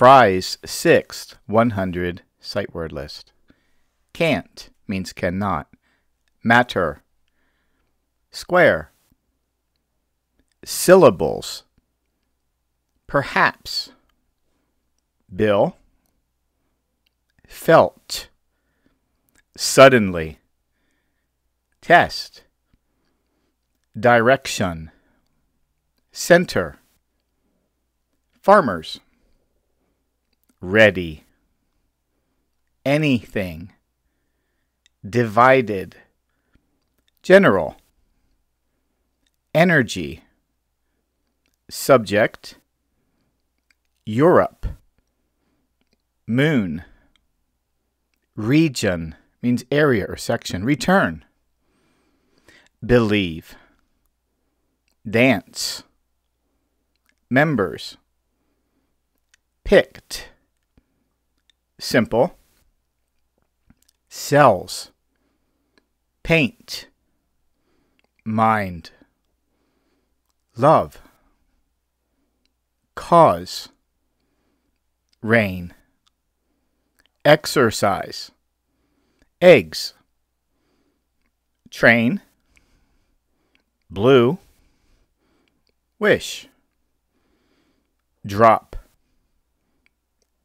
Fry's sixth 100 sight word list. Can't means cannot. Matter. Square. Syllables. Perhaps. Bill. Felt. Suddenly. Test. Direction. Center. Farmers. Ready. Anything. Divided. General. Energy. Subject. Europe. Moon. Region means area or section. Return. Believe. Dance. Members. Picked. Simple. Cells. Paint. Mind. Love. Cause. Rain. Exercise. Eggs. Train. Blue. Wish. Drop.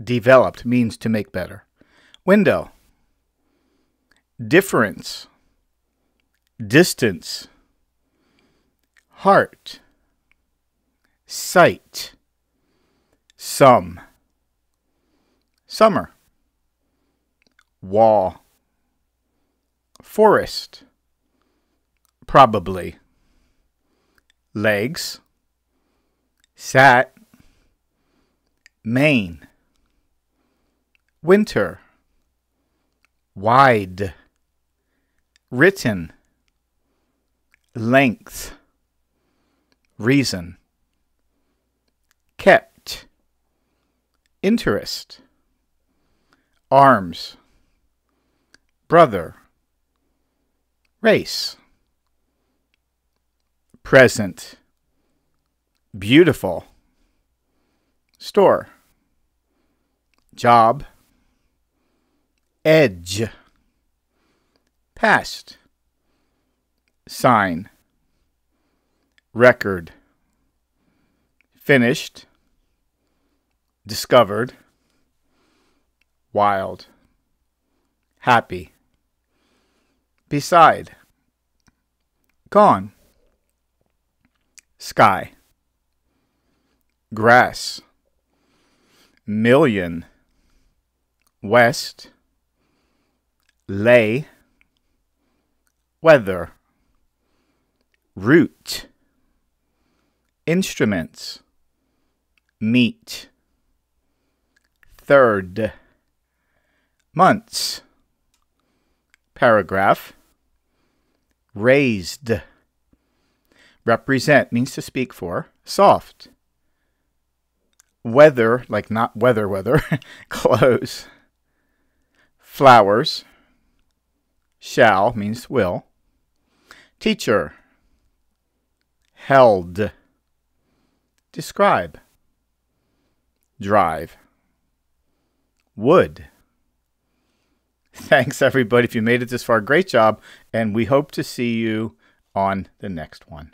Developed means to make better. Window. Difference. Distance. Heart. Sight. Some. Summer. Wall. Forest. Probably. Legs. Sat. Main. Winter. Wide. Written. Length. Reason. Kept. Interest. Arms. Brother. Race. Present. Beautiful. Store. Job. Edge. Past. Sign. Record. Finished. Discovered. Wild. Happy. Beside. Gone. Sky. Grass. Million. West. Lay. Weather. Root. Instruments. Meat. Third. Months. Paragraph. Raised. Represent means to speak for. Soft. Weather, like not weather, weather. Close. Flowers. Shall means will. Teacher. Held. Describe. Drive. Would. Thanks, everybody. If you made it this far, great job. And we hope to see you on the next one.